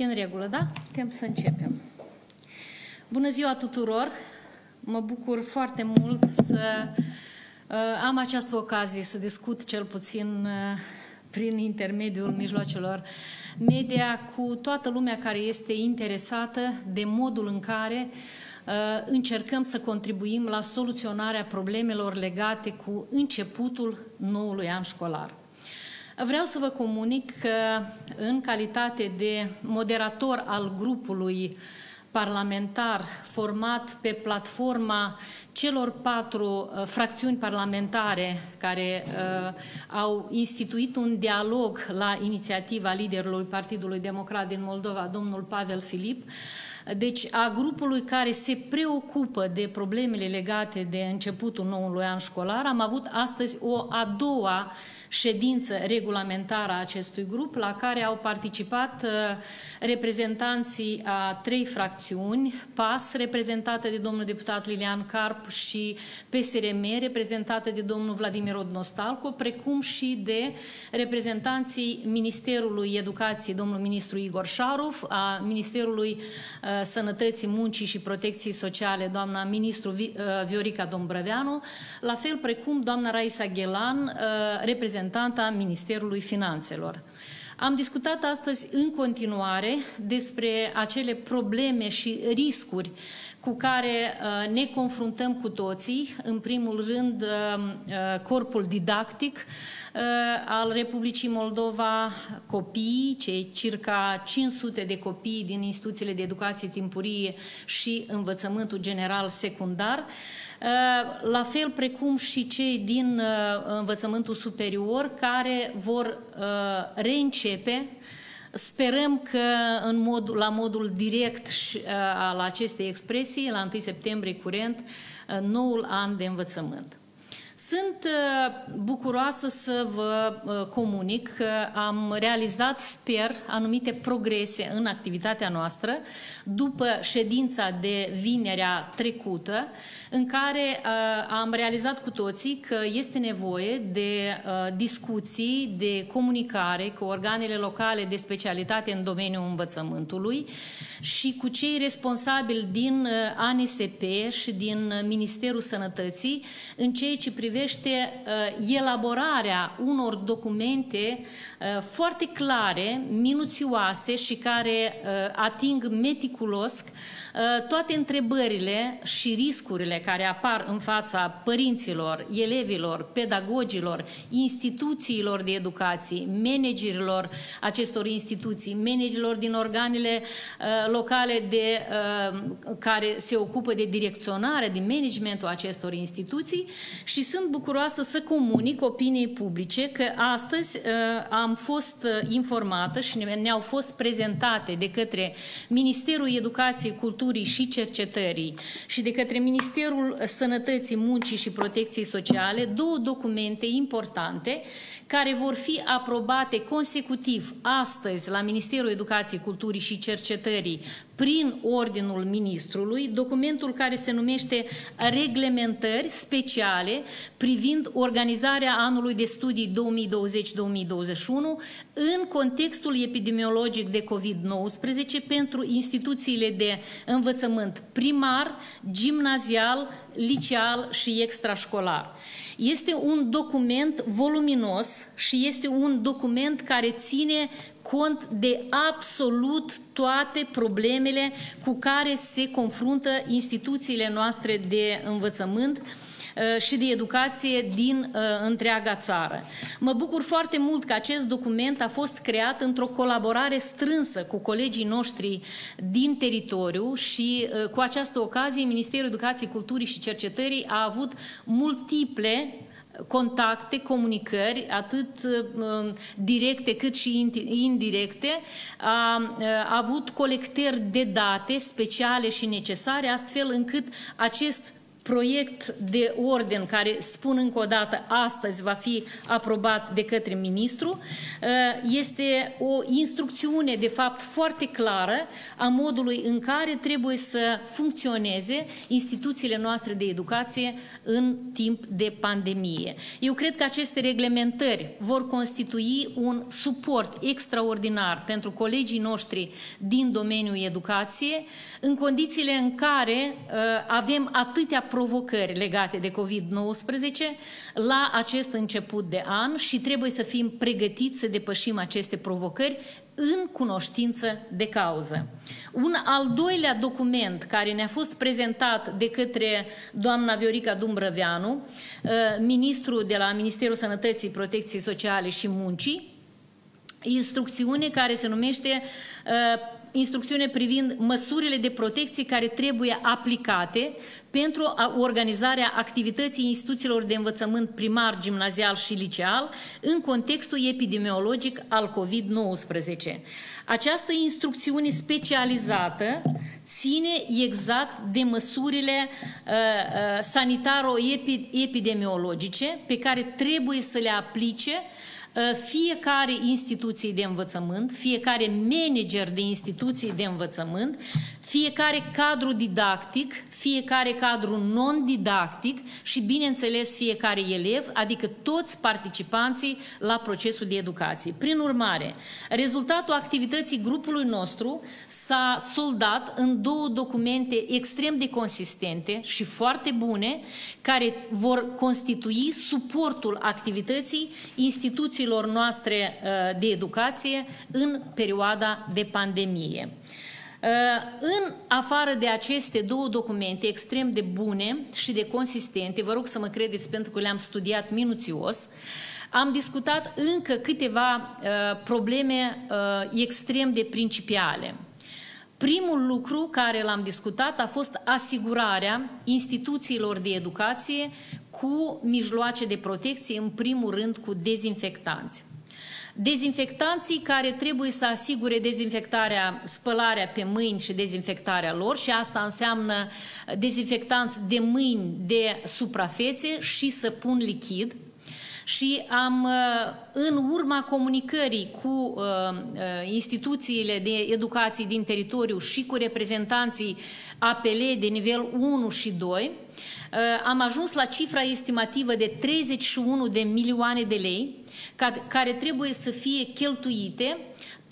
E în regulă, da? Putem să începem. Bună ziua tuturor! Mă bucur foarte mult să uh, am această ocazie să discut cel puțin uh, prin intermediul mijloacelor media cu toată lumea care este interesată de modul în care uh, încercăm să contribuim la soluționarea problemelor legate cu începutul noului an școlar. Vreau să vă comunic că în calitate de moderator al grupului parlamentar format pe platforma celor patru uh, fracțiuni parlamentare care uh, au instituit un dialog la inițiativa liderului Partidului Democrat din Moldova, domnul Pavel Filip, deci a grupului care se preocupă de problemele legate de începutul noului an școlar, am avut astăzi o a doua ședință regulamentară a acestui grup, la care au participat uh, reprezentanții a trei fracțiuni, PAS, reprezentată de domnul deputat Lilian Carp și PSRM, reprezentată de domnul Vladimir Odnostalco, precum și de reprezentanții Ministerului Educației, domnul ministru Igor Șaruf, a Ministerului uh, Sănătății, Muncii și Protecției Sociale, doamna ministru uh, Viorica Dombrăveanu, la fel precum doamna Raisa Ghelan, reprezentată reprezentanta Ministerului Finanțelor. Am discutat astăzi în continuare despre acele probleme și riscuri cu care uh, ne confruntăm cu toții, în primul rând uh, uh, corpul didactic al Republicii Moldova, copiii, cei circa 500 de copii din instituțiile de educație timpurie și învățământul general secundar, la fel precum și cei din învățământul superior care vor reîncepe Sperăm că în mod, la modul direct al acestei expresii, la 1 septembrie curent, noul an de învățământ. Sunt bucuroasă să vă comunic că am realizat, sper, anumite progrese în activitatea noastră după ședința de vinerea trecută, în care uh, am realizat cu toții că este nevoie de uh, discuții, de comunicare cu organele locale de specialitate în domeniul învățământului și cu cei responsabili din uh, ANSP și din Ministerul Sănătății în ceea ce privește uh, elaborarea unor documente uh, foarte clare, minuțioase și care uh, ating meticulos uh, toate întrebările și riscurile care apar în fața părinților, elevilor, pedagogilor, instituțiilor de educație, managerilor acestor instituții, managerilor din organele uh, locale de, uh, care se ocupă de direcționare, de managementul acestor instituții și sunt bucuroasă să comunic opiniei publice că astăzi uh, am fost uh, informată și ne-au fost prezentate de către Ministerul Educației, Culturii și Cercetării și de către Ministerul Ministerul Sănătății, Muncii și Protecției Sociale două documente importante care vor fi aprobate consecutiv astăzi la Ministerul Educației, Culturii și Cercetării prin ordinul ministrului, documentul care se numește Reglementări speciale privind organizarea anului de studii 2020-2021 în contextul epidemiologic de COVID-19 pentru instituțiile de învățământ primar, gimnazial, liceal și extrașcolar. Este un document voluminos și este un document care ține cont de absolut toate problemele cu care se confruntă instituțiile noastre de învățământ uh, și de educație din uh, întreaga țară. Mă bucur foarte mult că acest document a fost creat într-o colaborare strânsă cu colegii noștri din teritoriu și uh, cu această ocazie Ministerul Educației, Culturii și Cercetării a avut multiple contacte, comunicări, atât uh, directe cât și indirecte, a, a avut colectări de date speciale și necesare, astfel încât acest proiect de orden care, spun încă o dată, astăzi va fi aprobat de către ministru, uh, este o instrucțiune, de fapt, foarte clară a modului în care trebuie să funcționeze instituțiile noastre de educație în timp de pandemie. Eu cred că aceste reglementări vor constitui un suport extraordinar pentru colegii noștri din domeniul educației, în condițiile în care uh, avem atâtea provocări legate de COVID-19 la acest început de an și trebuie să fim pregătiți să depășim aceste provocări în cunoștință de cauză. Un al doilea document care ne-a fost prezentat de către doamna Viorica Dumbrăveanu, uh, ministru de la Ministerul Sănătății, Protecției Sociale și Muncii, instrucțiune care se numește uh, instrucțiune privind măsurile de protecție care trebuie aplicate pentru organizarea activității instituțiilor de învățământ primar, gimnazial și liceal în contextul epidemiologic al COVID-19. Această instrucțiune specializată ține exact de măsurile uh, uh, sanitaro-epidemiologice pe care trebuie să le aplice Ă, fiecare instituție de învățământ, fiecare manager de instituții de învățământ, fiecare cadru didactic, fiecare cadru non-didactic și, bineînțeles, fiecare elev, adică toți participanții la procesul de educație. Prin urmare, rezultatul activității grupului nostru s-a soldat în două documente extrem de consistente și foarte bune, care vor constitui suportul activității instituțiilor noastre uh, de educație în perioada de pandemie. Uh, în afară de aceste două documente extrem de bune și de consistente, vă rog să mă credeți pentru că le-am studiat minuțios, am discutat încă câteva uh, probleme uh, extrem de principiale. Primul lucru care l-am discutat a fost asigurarea instituțiilor de educație cu mijloace de protecție, în primul rând cu dezinfectanți. Dezinfectanții care trebuie să asigure dezinfectarea, spălarea pe mâini și dezinfectarea lor și asta înseamnă dezinfectanți de mâini, de suprafețe și săpun lichid. Și am, uh, în urma comunicării cu uh, uh, instituțiile de educație din teritoriu și cu reprezentanții APL de nivel 1 și 2, am ajuns la cifra estimativă de 31 de milioane de lei care trebuie să fie cheltuite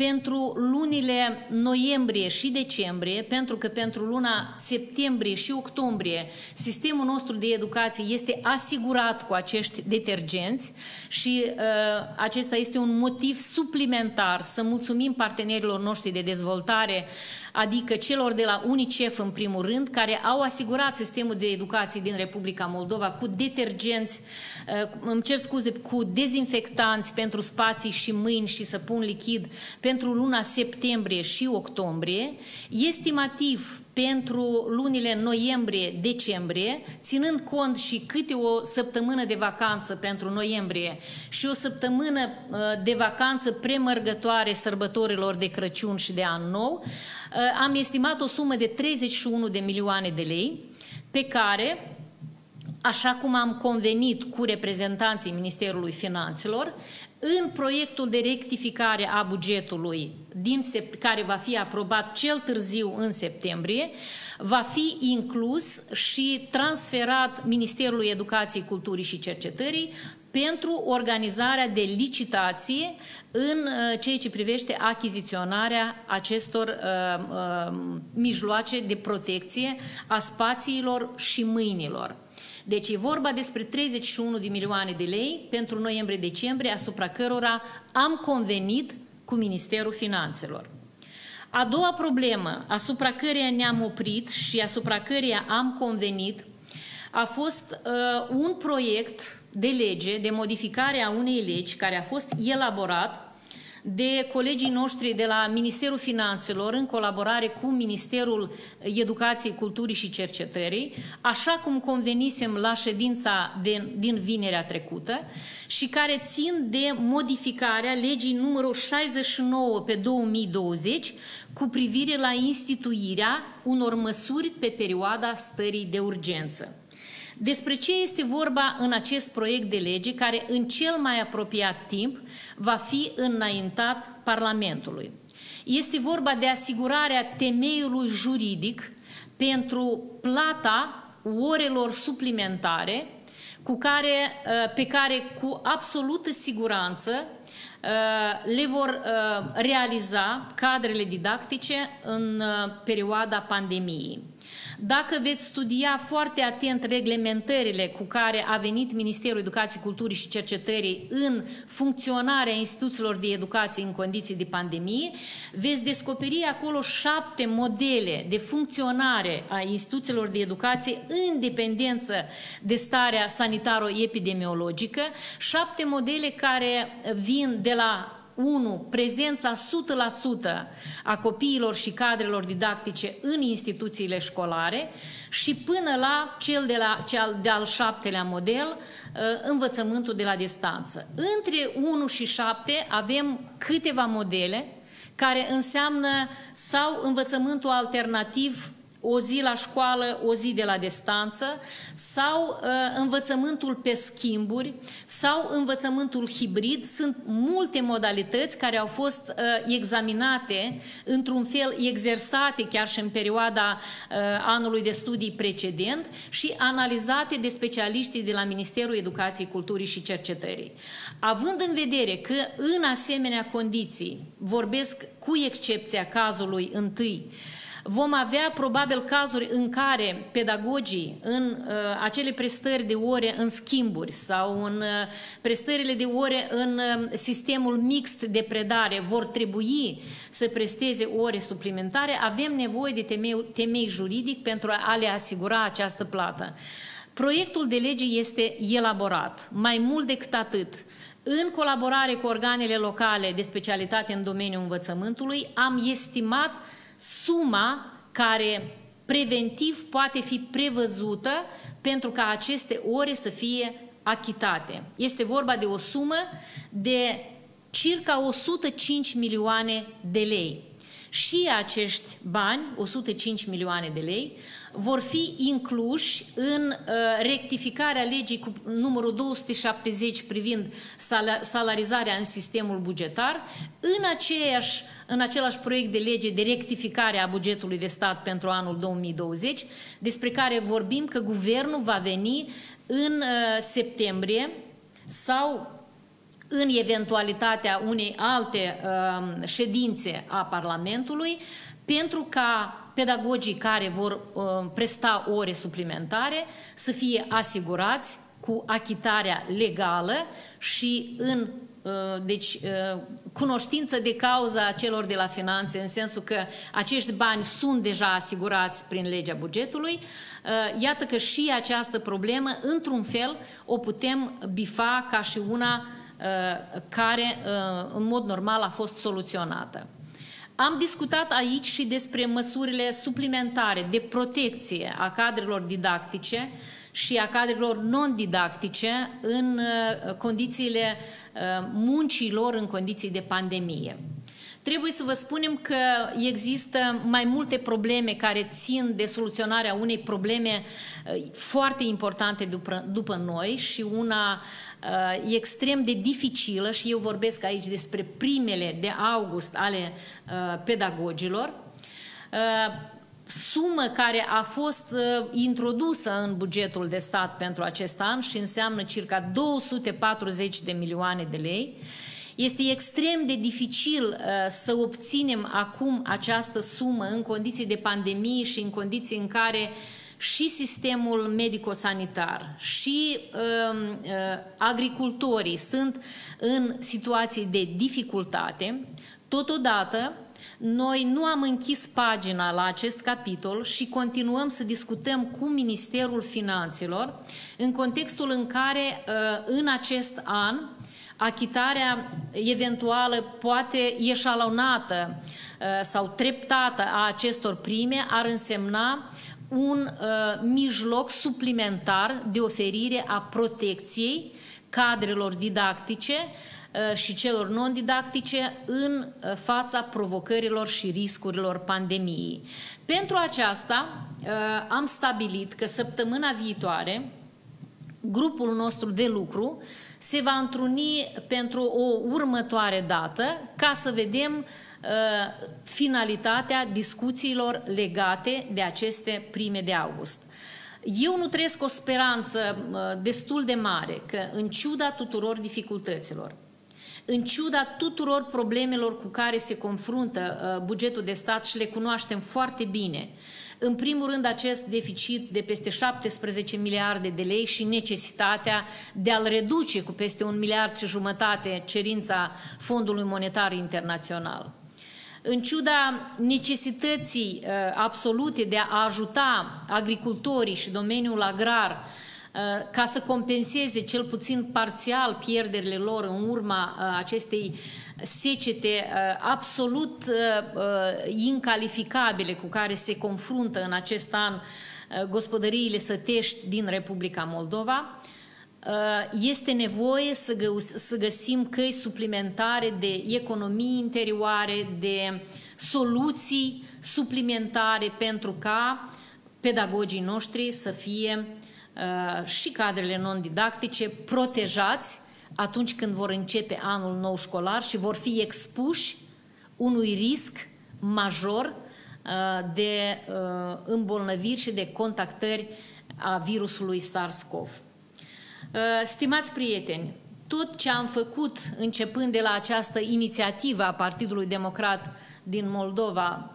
pentru lunile noiembrie și decembrie, pentru că pentru luna septembrie și octombrie sistemul nostru de educație este asigurat cu acești detergenți și uh, acesta este un motiv suplimentar să mulțumim partenerilor noștri de dezvoltare adică celor de la UNICEF în primul rând, care au asigurat sistemul de educație din Republica Moldova cu detergenți, uh, îmi cer scuze, cu dezinfectanți pentru spații și mâini și săpun lichid pentru luna septembrie și octombrie, estimativ pentru lunile noiembrie-decembrie, ținând cont și câte o săptămână de vacanță pentru noiembrie și o săptămână uh, de vacanță premărgătoare sărbătorilor de Crăciun și de An Nou, uh, am estimat o sumă de 31 de milioane de lei, pe care așa cum am convenit cu reprezentanții Ministerului Finanțelor, în proiectul de rectificare a bugetului, din care va fi aprobat cel târziu în septembrie, va fi inclus și transferat Ministerului Educației, Culturii și Cercetării pentru organizarea de licitație în uh, ceea ce privește achiziționarea acestor uh, uh, mijloace de protecție a spațiilor și mâinilor. Deci e vorba despre 31 de milioane de lei pentru noiembrie-decembrie, asupra cărora am convenit cu Ministerul Finanțelor. A doua problemă asupra căreia ne-am oprit și asupra căreia am convenit a fost uh, un proiect de lege, de modificare a unei legi care a fost elaborat de colegii noștri de la Ministerul Finanțelor în colaborare cu Ministerul Educației, Culturii și Cercetării, așa cum convenisem la ședința de, din vinerea trecută și care țin de modificarea legii numărul 69 pe 2020 cu privire la instituirea unor măsuri pe perioada stării de urgență. Despre ce este vorba în acest proiect de lege care în cel mai apropiat timp va fi înaintat Parlamentului. Este vorba de asigurarea temeiului juridic pentru plata orelor suplimentare cu care, uh, pe care cu absolută siguranță uh, le vor uh, realiza cadrele didactice în perioada pandemiei. Dacă veți studia foarte atent reglementările cu care a venit Ministerul Educației, Culturii și Cercetării în funcționarea instituțiilor de educație în condiții de pandemie, veți descoperi acolo șapte modele de funcționare a instituțiilor de educație în dependență de starea sanitaro-epidemiologică, șapte modele care vin de la 1. Prezența 100% a copiilor și cadrelor didactice în instituțiile școlare și până la cel de la cel de-al șaptelea model, uh, învățământul de la distanță. Între 1 și 7 avem câteva modele care înseamnă sau învățământul alternativ o zi la școală, o zi de la distanță, sau uh, învățământul pe schimburi, sau învățământul hibrid. Sunt multe modalități care au fost uh, examinate, într-un fel exersate chiar și în perioada uh, anului de studii precedent și analizate de specialiștii de la Ministerul Educației, Culturii și Cercetării. Având în vedere că în asemenea condiții, vorbesc cu excepția cazului întâi, Vom avea probabil cazuri în care pedagogii în uh, acele prestări de ore în schimburi sau în uh, prestările de ore în uh, sistemul mixt de predare vor trebui să presteze ore suplimentare, avem nevoie de temei, temei juridic pentru a le asigura această plată. Proiectul de lege este elaborat. Mai mult decât atât, în colaborare cu organele locale de specialitate în domeniul învățământului, am estimat suma care preventiv poate fi prevăzută pentru ca aceste ore să fie achitate. Este vorba de o sumă de circa 105 milioane de lei. Și acești bani, 105 milioane de lei, vor fi incluși în uh, rectificarea legii cu numărul 270 privind salarizarea în sistemul bugetar, în, aceeași, în același proiect de lege de rectificare a bugetului de stat pentru anul 2020, despre care vorbim că guvernul va veni în uh, septembrie sau în eventualitatea unei alte uh, ședințe a Parlamentului, pentru ca pedagogii care vor uh, presta ore suplimentare să fie asigurați cu achitarea legală și în uh, deci, uh, cunoștință de cauza celor de la finanțe, în sensul că acești bani sunt deja asigurați prin legea bugetului, uh, iată că și această problemă, într-un fel, o putem bifa ca și una care, în mod normal, a fost soluționată. Am discutat aici și despre măsurile suplimentare de protecție a cadrelor didactice și a cadrelor non-didactice în uh, condițiile uh, muncilor în condiții de pandemie. Trebuie să vă spunem că există mai multe probleme care țin de soluționarea unei probleme uh, foarte importante după, după noi și una uh, extrem de dificilă și eu vorbesc aici despre primele de august ale uh, pedagogilor. Uh, sumă care a fost uh, introdusă în bugetul de stat pentru acest an și înseamnă circa 240 de milioane de lei. Este extrem de dificil uh, să obținem acum această sumă în condiții de pandemie și în condiții în care uh, și sistemul medico-sanitar și uh, uh, agricultorii sunt în situații de dificultate, totodată noi nu am închis pagina la acest capitol și continuăm să discutăm cu Ministerul Finanțelor în contextul în care uh, în acest an achitarea eventuală poate eșalonată uh, sau treptată a acestor prime ar însemna un uh, mijloc suplimentar de oferire a protecției cadrelor didactice uh, și celor non-didactice în uh, fața provocărilor și riscurilor pandemiei. Pentru aceasta uh, am stabilit că săptămâna viitoare grupul nostru de lucru se va întruni pentru o următoare dată ca să vedem uh, finalitatea discuțiilor legate de aceste prime de august. Eu nu trăiesc o speranță uh, destul de mare că, în ciuda tuturor dificultăților, în ciuda tuturor problemelor cu care se confruntă uh, bugetul de stat și le cunoaștem foarte bine, în primul rând, acest deficit de peste 17 miliarde de lei și necesitatea de a-l reduce cu peste un miliard și jumătate cerința Fondului Monetar Internațional. În ciuda necesității uh, absolute de a ajuta agricultorii și domeniul agrar uh, ca să compenseze cel puțin parțial pierderile lor în urma uh, acestei secete uh, absolut uh, uh, incalificabile cu care se confruntă în acest an gospodăriile sătești din Republica Moldova, este nevoie să, gă să găsim căi suplimentare de economii interioare, de soluții suplimentare pentru ca pedagogii noștri să fie și cadrele non-didactice protejați atunci când vor începe anul nou școlar și vor fi expuși unui risc major uh, de uh, îmbolnăviri și de contactări a virusului SARS-CoV. Uh, stimați prieteni, tot ce am făcut începând de la această inițiativă a Partidului Democrat din Moldova,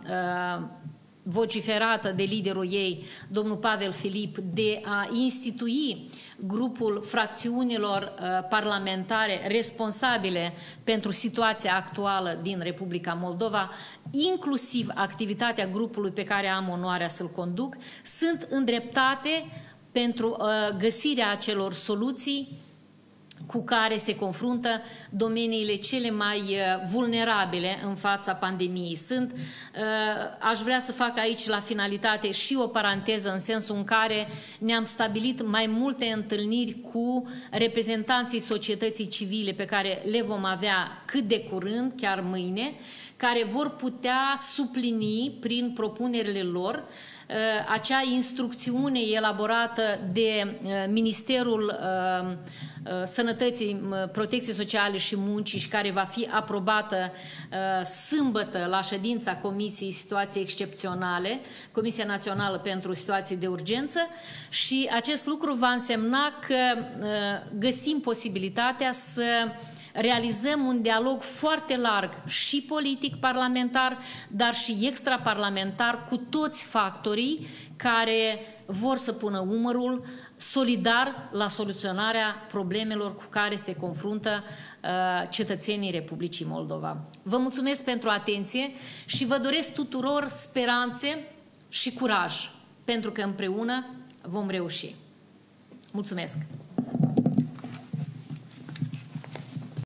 vociferată de liderul ei, domnul Pavel Filip, de a institui grupul fracțiunilor uh, parlamentare responsabile pentru situația actuală din Republica Moldova, inclusiv activitatea grupului pe care am onoarea să-l conduc, sunt îndreptate pentru uh, găsirea acelor soluții cu care se confruntă domeniile cele mai uh, vulnerabile în fața pandemiei. Sunt, uh, aș vrea să fac aici la finalitate și o paranteză în sensul în care ne-am stabilit mai multe întâlniri cu reprezentanții societății civile pe care le vom avea cât de curând, chiar mâine, care vor putea suplini prin propunerile lor uh, acea instrucțiune elaborată de Ministerul Uh, sănătății, Protecției Sociale și Muncii și care va fi aprobată uh, sâmbătă la ședința Comisiei Situații Excepționale, Comisia Națională pentru Situații de Urgență și acest lucru va însemna că uh, găsim posibilitatea să realizăm un dialog foarte larg și politic parlamentar, dar și extraparlamentar cu toți factorii care vor să pună umărul solidar la soluționarea problemelor cu care se confruntă uh, cetățenii Republicii Moldova. Vă mulțumesc pentru atenție și vă doresc tuturor speranțe și curaj, pentru că împreună vom reuși. Mulțumesc!